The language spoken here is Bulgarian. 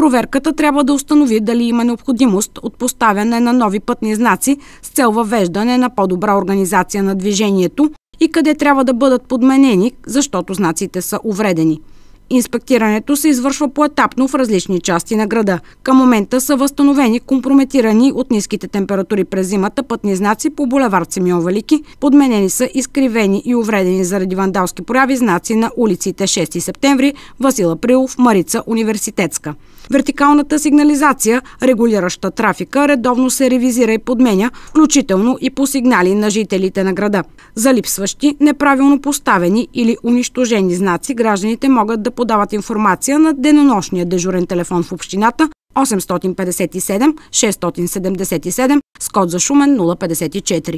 Проверката трябва да установи дали има необходимост от поставяне на нови пътни знаци с цел въвеждане на по-добра организация на движението и къде трябва да бъдат подменени, защото знаците са увредени. Инспектирането се извършва поетапно в различни части на града. Към момента са възстановени компрометирани от ниските температури през зимата пътни знаци по булевард Симеон Велики. Подменени са изкривени и увредени заради вандалски прояви знаци на улиците 6 септември, Васила Прилов, Марица, Университетска. Вертикалната сигнализация, регулираща трафика, редовно се ревизира и подменя, включително и по сигнали на жителите на града. За липсващи, неправилно поставени или унищожени знаци гражданите могат да подават информация на денонощния дежурен телефон в общината 857 677 с код за Шумен 054.